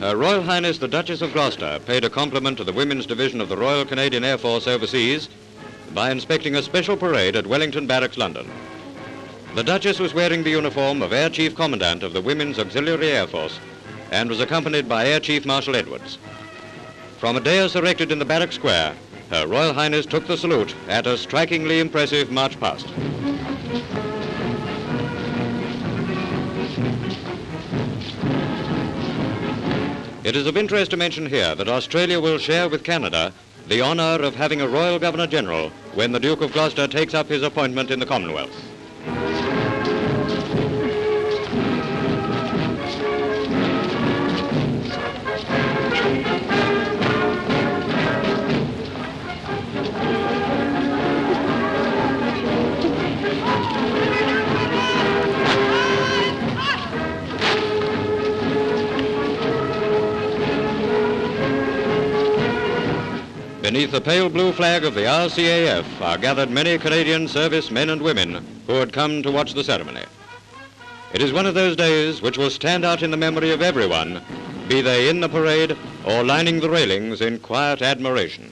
Her Royal Highness the Duchess of Gloucester paid a compliment to the Women's Division of the Royal Canadian Air Force overseas by inspecting a special parade at Wellington Barracks, London. The Duchess was wearing the uniform of Air Chief Commandant of the Women's Auxiliary Air Force and was accompanied by Air Chief Marshal Edwards. From a dais erected in the Barrack Square, Her Royal Highness took the salute at a strikingly impressive march past. It is of interest to mention here that Australia will share with Canada the honour of having a Royal Governor General when the Duke of Gloucester takes up his appointment in the Commonwealth. Beneath the pale blue flag of the RCAF are gathered many Canadian service men and women who had come to watch the ceremony. It is one of those days which will stand out in the memory of everyone, be they in the parade or lining the railings in quiet admiration.